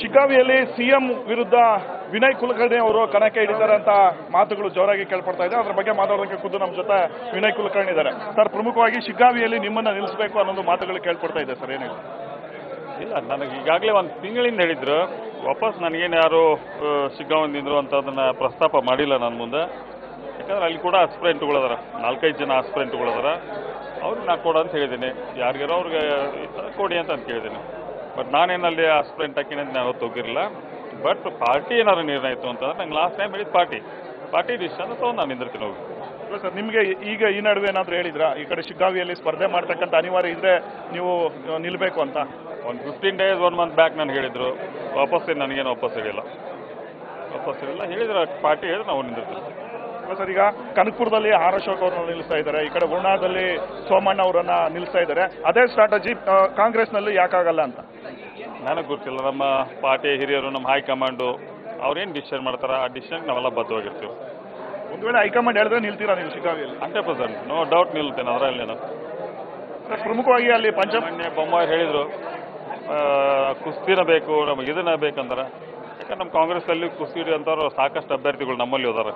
ಶಿಗ್ಗಾವಿಯಲ್ಲಿ CM ವಿರುದ್ಧ ವಿನಯ್ ಕುಲಕರ್ಣಿ ಅವರು ಕಣಕ್ಕೆ ಇಳಿದ್ದಾರೆ ಅಂತ ಮಾತುಗಳು ಜೋರಾಗಿ ಕೇಳ್ಪಡ್ತಾ ಇದೆ. ಅದ್ರ ಬಗ್ಗೆ ಮಾತಾಡೋದಕ್ಕೆ ಖುದ್ದು ನಮ್ಮ ಜೊತೆ ವಿನಯ್ ಕುಲಕರ್ಣಿ ಇದ್ದಾರೆ. ಸರ್, ಪ್ರಮುಖವಾಗಿ ಶಿಗ್ಗಾವಿಯಲ್ಲಿ ನಿಮ್ಮನ್ನ ನಿಲ್ಲಿಸಬೇಕು ಅನ್ನೋದು ಮಾತುಗಳು ಕೇಳ್ಪಡ್ತಾ ಇದೆ ಸರ್, ಏನಿಲ್ಲ. ಇಲ್ಲ, ನನಗೆ ಈಗಾಗಲೇ ಒಂದು ತಿಂಗಳಿಂದ ಹೇಳಿದ್ರು. ವಾಪಸ್ ನನಗೇನು ಯಾರು ಸಿಗ್ಗಾವಂದಿಂದ್ರು ಅಂತ ಅದನ್ನ ಪ್ರಸ್ತಾಪ ಮಾಡಿಲ್ಲ ನನ್ನ ಮುಂದೆ. ಯಾಕಂದ್ರೆ ಅಲ್ಲಿ ಕೂಡ ಆಸ್ಪಿರೆಂಟ್ಗಳದಾರ ನಾಲ್ಕೈದು ಜನ ಆಸ್ಪ್ರೆಂಟ್ಗಳದಾರ ಅವ್ರಿಗೆ ನಾ ಕೊಡ ಅಂತ ಹೇಳಿದ್ದೀನಿ. ಯಾರಿಗಾರೋ ಅವ್ರಿಗೆ ಕೊಡಿ ಅಂತ ಅಂತ ಕೇಳಿದ್ದೀನಿ ಬಟ್ ನಾನೇನಲ್ಲಿ ಅಸ್ಪಿರೆಂಟ್ ಹಾಕಿನಿ ನಾನು ಅವತ್ತು ಹೋಗಿರಲಿಲ್ಲ ಬಟ್ ಪಾರ್ಟಿ ಏನಾದ್ರು ನಿರ್ಣಯ ಇತ್ತು ಅಂತಂದ್ರೆ ನಂಗೆ ಲಾಸ್ಟ್ ಟೈಮ್ ಹೇಳಿದ ಪಾರ್ಟಿ. ಪಾರ್ಟಿ ಡಿಸಿಷನ್ ತೊಗೊಂಡು ನಾನು ನಿಂದಿರ್ತೀನಿ ಹೋಗಿ. ಸರ್ ನಿಮಗೆ ಈಗ ಈ ನಡುವೆ ಏನಾದರೂ ಹೇಳಿದ್ರಾ? ಈ ಕಡೆ ಶಿಗ್ಗಾವಿಯಲ್ಲಿ ಸ್ಪರ್ಧೆ ಮಾಡ್ತಕ್ಕಂಥ ಅನಿವಾರ್ಯ ಇದ್ರೆ ನೀವು ನಿಲ್ಲಬೇಕು ನಿಲ್ಬೇಕು ಅಂತ. ಒಂದು fifteen days one month back ನಾನು ಹೇಳಿದ್ರು. ವಾಪಸ್ ಏನು ನನಗೇನು ವಾಪಸ್ ಹೇಳಿಲ್ಲ ವಾಪಸ್ ಹೇಳಿಲ್ಲ ಹೇಳಿದ್ರೆ ಪಾರ್ಟಿ ಹೇಳಿದ್ರೆ ನಾವು ನಿಂದಿರ್ತೀವಿ. ಸರ್ ಈಗ ಕನಕಪುರದಲ್ಲಿ ಆರ್ ಅಶೋಕ್ ಅವರನ್ನ ನಿಲ್ಲಿಸ್ತಾ ಇದ್ದಾರೆ. ಈ ಕಡೆ ಉರ್ಣಾದಲ್ಲಿ ಸೋಮಣ್ಣ ಅವರನ್ನ ನಿಲ್ಲಿಸ್ತಾ ಇದ್ದಾರೆ. ಅದೇ ಸ್ಟ್ರಾಟಜಿ ಕಾಂಗ್ರೆಸ್ನಲ್ಲಿ ಯಾಕಾಗಲ್ಲ ಅಂತ? ನನಗೆ ಗೊತ್ತಿಲ್ಲ ನಮ್ಮ ಪಾರ್ಟಿ ಹಿರಿಯರು ನಮ್ಮ ಹೈಕಮಾಂಡು ಅವ್ರೇನು ಡಿಸಿಷನ್ ಮಾಡ್ತಾರೆ? ಆ ಡಿಸಿಷನ್ ನಾವೆಲ್ಲ ಬದ್ಧವಾಗಿರ್ತೀವಿ. ಒಂದು ವೇಳೆ ಹೈಕಮಾಂಡ್ ಹೇಳಿದ್ರೆ ನಿಲ್ತೀರಾ ನೀವು ಶಿಕಾರಿಯಲ್ಲಿ? Hundred percent. ನೋ ಡೌಟ್ ನಿಲ್ತೇನೆ ಅದರಲ್ಲಿ ನಾನು ಪ್ರಮುಖವಾಗಿ ಅಲ್ಲಿ ಪಂಚಮಾನ್ಯ ಬೊಮ್ಮಾಯ್ ಹೇಳಿದರು ಕುಸ್ತಿನ ಬೇಕು ನಮಗೆ ಇದನ್ನ ಬೇಕಂತಾರೆ. ಯಾಕಂದ್ರೆ ನಮ್ಮ ಕಾಂಗ್ರೆಸ್ಸಲ್ಲಿ ಕುಸ್ತಿ ಹಿಡಿಯೋಂಥವ್ರು ಸಾಕಷ್ಟು ಅಭ್ಯರ್ಥಿಗಳು ನಮ್ಮಲ್ಲಿ ಇದ್ದಾರೆ.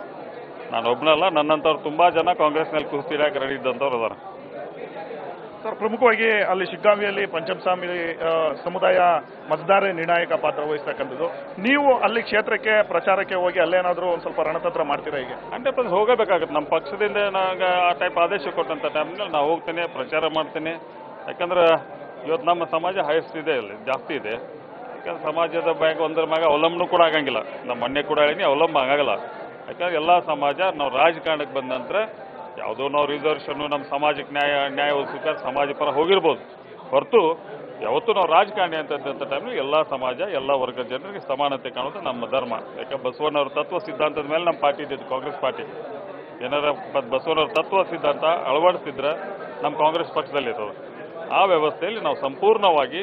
ನಾನು ಒಬ್ಬನಲ್ಲ ನನ್ನಂಥವ್ರು ತುಂಬ ಜನ ಕಾಂಗ್ರೆಸ್ನಲ್ಲಿ ಕುಸ್ತಿ ರೆಡಿ ಇದ್ದಂಥವ್ರು ಅದಾರ ಸರ್, ಪ್ರಮುಖವಾಗಿ ಅಲ್ಲಿ ಶಿಗ್ಗಾವಿಯಲ್ಲಿ ಪಂಚಮಸ್ವಾಮಿ ಸಮುದಾಯ ಮತದಾರ ನಿರ್ಣಾಯಕ ಪಾತ್ರ ವಹಿಸ್ತಕ್ಕಂಥದ್ದು. ನೀವು ಅಲ್ಲಿ ಕ್ಷೇತ್ರಕ್ಕೆ, ಪ್ರಚಾರಕ್ಕೆ ಹೋಗಿ ಅಲ್ಲೇನಾದರೂ ಒಂದು ಸ್ವಲ್ಪ ರಣತಂತ್ರ ಮಾಡ್ತೀರಾ ಈಗ ಹಂಡ್ರೆಡ್ ಪರ್ಸೆಂಟ್ ಹೋಗಬೇಕಾಗುತ್ತೆ. ನಮ್ಮ ಪಕ್ಷದಿಂದ ನನಗೆ ಆ ಟೈಪ್ ಆದೇಶ ಕೊಟ್ಟಂಥ ಟೈಮ್ನಲ್ಲಿ ನಾವು ಹೋಗ್ತೇನೆ, ಪ್ರಚಾರ ಮಾಡ್ತೇನೆ. ಯಾಕಂದ್ರೆ ಇವತ್ತು ನಮ್ಮ ಸಮಾಜ ಹೈಯೆಸ್ಟ್ ಇದೆ ಅಲ್ಲಿ, ಜಾಸ್ತಿ ಇದೆ. ಯಾಕಂದ್ರೆ ಸಮಾಜದ ಬ್ಯಾಂಕ್ ಒಂದರ ಮ್ಯಾಗ ಅವಲಂಬನೆ ಕೂಡ ಆಗಂಗಿಲ್ಲ. ನಮ್ಮ ಮೊನ್ನೆ ಕೂಡ ಹೇಳಿ ಅವಲಂಬ ಆಗಲ್ಲ. ಯಾಕಂದ್ರೆ ಎಲ್ಲ ಸಮಾಜ ನಾವು ರಾಜಕಾರಣಕ್ಕೆ ಬಂದ ನಂತರ ಯಾವುದೋ ನಾವು ರಿಸರ್ವೇಷನ್ನು ನಮ್ಮ ಸಮಾಜಕ್ಕೆ ನ್ಯಾಯ ನ್ಯಾಯ ಒದಗಿಸಕ್ಕೆ ಸಮಾಜ ಪರ ಹೋಗಿರ್ಬೋದು. ಹೊರತು ಯಾವತ್ತೂ ನಾವು ರಾಜಕಾರಣಿ ಅಂತ ಟೈಮ್ನಲ್ಲಿ ಎಲ್ಲ ಸಮಾಜ, ಎಲ್ಲ ವರ್ಗದ ಜನರಿಗೆ ಸಮಾನತೆ ಕಾಣೋದು ನಮ್ಮ ಧರ್ಮ. ಯಾಕೆ ಬಸವಣ್ಣವ್ರ ತತ್ವ ಸಿದ್ಧಾಂತದ ಮೇಲೆ ನಮ್ಮ ಪಾರ್ಟಿ ಇದ್ದಿದ್ದು ಕಾಂಗ್ರೆಸ್ ಪಾರ್ಟಿ. ಏನಾರ ಬಸವಣ್ಣವ್ರ ತತ್ವ ಸಿದ್ಧಾಂತ ಅಳವಡಿಸಿದ್ರೆ ನಮ್ಮ ಕಾಂಗ್ರೆಸ್ ಪಕ್ಷದಲ್ಲಿ ಇರ್ತದೆ. ಆ ವ್ಯವಸ್ಥೆಯಲ್ಲಿ ನಾವು ಸಂಪೂರ್ಣವಾಗಿ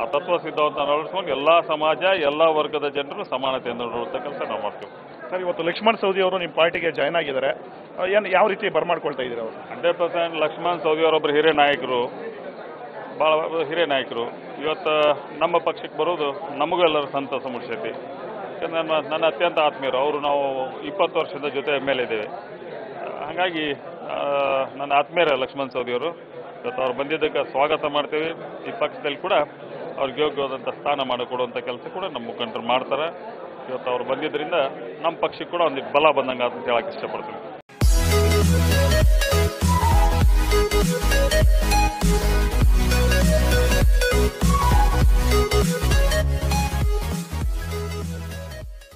ಆ ತತ್ವ ಸಿದ್ಧಾಂತ ಅಳವಡಿಸ್ಕೊಂಡು ಎಲ್ಲ ಸಮಾಜ, ಎಲ್ಲ ವರ್ಗದ ಜನರು ಸಮಾನತೆಯನ್ನು ಕೆಲಸ ನಾವು ಮಾಡ್ತೀವಿ. ಸರ್, ಇವತ್ತು ಲಕ್ಷ್ಮಣ್ ಸೌದಿ ಅವರು ನಿಮ್ಮ ಪಾರ್ಟಿಗೆ ಜಾಯ್ನ್ ಆಗಿದ್ದಾರೆ. ಏನು, ಯಾವ ರೀತಿ ಬರ್ಮಾಡ್ಕೊಳ್ತಾ ಇದ್ದೀರಾ ಅವರು? ಹಂಡ್ರೆಡ್ ಪರ್ಸೆಂಟ್ ಲಕ್ಷ್ಮಣ್ ಸೌದಿ ಅವರೊಬ್ಬರು ಹಿರಿಯ ನಾಯಕರು. ಭಾಳ ಹಿರಿಯ ನಾಯಕರು. ಇವತ್ತು ನಮ್ಮ ಪಕ್ಷಕ್ಕೆ ಬರೋದು ನಮಗೂ ಎಲ್ಲರ ಸಂತಸ ಯಾಕಂದ್ರೆ ನನ್ನ ನನ್ನ ಅತ್ಯಂತ ಆತ್ಮೀಯರು, ಅವರು ನಾವು ಇಪ್ಪತ್ತು ವರ್ಷದ ಜೊತೆ ಮೇಲೆ ಇದ್ದೇವೆ. ಹಾಗಾಗಿ ನನ್ನ ಆತ್ಮೀಯರ ಲಕ್ಷ್ಮಣ್ ಸೌದಿ ಅವರು. ಇವತ್ತು ಅವ್ರು ಬಂದಿದ್ದಕ್ಕೆ ಸ್ವಾಗತ ಮಾಡ್ತೀವಿ. ಈ ಪಕ್ಷದಲ್ಲಿ ಕೂಡ ಅವ್ರಿಗೆ ಯೋಗ್ಯವಾದಂಥ ಸ್ಥಾನ ಮಾಡಿಕೊಡುವಂಥ ಕೆಲಸ ಕೂಡ ನಮ್ಮ ಮುಖಂಡರು ಮಾಡ್ತಾರೆ. ಇವತ್ತು ಅವ್ರು ಬಂದಿದ್ದರಿಂದ ನಮ್ಮ ಪಕ್ಷಕ್ಕೆ ಕೂಡ ಒಂದು ಬಲ ಬಂದಂಗೆ ಅಂತ ಹೇಳಕ್ಕೆ ಇಷ್ಟಪಡ್ತೀನಿ.